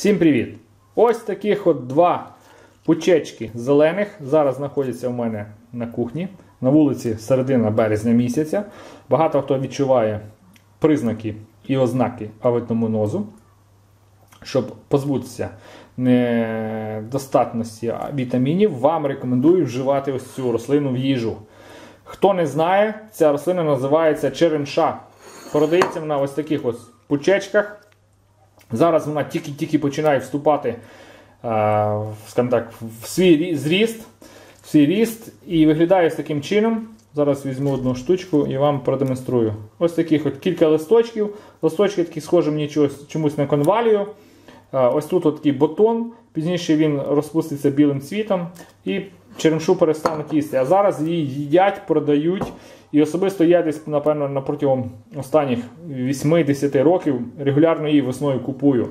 Всім привіт! Ось таких от два пучечки зелених зараз знаходяться у мене на кухні. На вулиці середина березня місяця. Багато хто відчуває признаки і ознаки авитомонозу. Щоб позбутися недостатності вітамінів, вам рекомендую вживати ось цю рослину в їжу. Хто не знає, ця рослина називається черемша. Продається вона ось таких ось пучечках. Зараз вона тільки-тільки починає вступати е, скажімо так, в свій зріст, в свій ріст і виглядає ось таким чином. Зараз візьму одну штучку і вам продемонструю. Ось таких от кілька листочків. Листочки такі схожі мені чогось, чомусь на конвалію. Е, ось тут от такий бутон, пізніше він розпуститься білим цвітом і черемшу перестануть їсти. А зараз її їдять, продають. І особисто я десь, напевно, на протягом останніх 8-10 років регулярно її весною купую.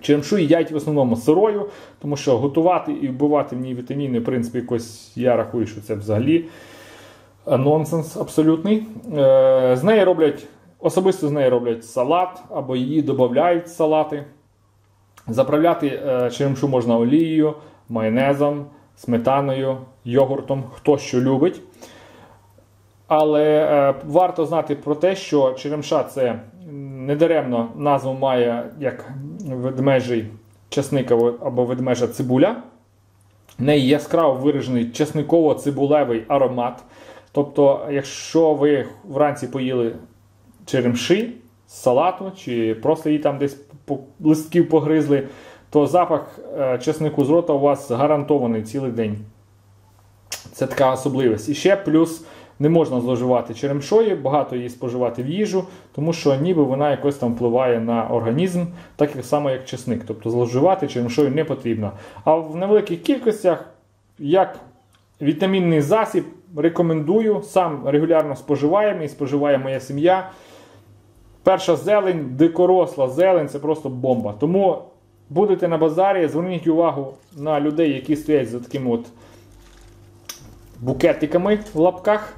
Черемшу їдять в основному сирою, тому що готувати і вбивати в ній вітаміни, в принципі, якось я рахую, що це взагалі нонсенс абсолютний. Е, з неї роблять, особисто з неї роблять салат або її додають в салати. Заправляти е, черемшу можна олією, майонезом, сметаною, йогуртом, хто що любить. Але е, варто знати про те, що черемша це недаремно назву має як ведмежий часник або ведмежа цибуля. В неї яскраво виражений часниково-цибулевий аромат. Тобто, якщо ви вранці поїли черемши з салату, чи просто її там десь по листків погризли, то запах е, чеснику з рота у вас гарантований цілий день. Це така особливість. І ще плюс не можна зловживати черемшою, багато її споживати в їжу, тому що ніби вона якось там впливає на організм, так само, як чесник. Тобто зловживати черемшою не потрібно. А в невеликих кількостях, як вітамінний засіб, рекомендую, сам регулярно споживаємо і споживає моя сім'я. Перша зелень, дикоросла зелень це просто бомба. Тому будете на базарі, зверніть увагу на людей, які стоять за такими от букетиками в лапках.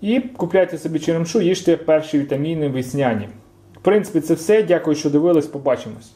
І купляйте собі черемшу, їжте перші вітаміни весняні. В принципі, це все. Дякую, що дивились. Побачимось.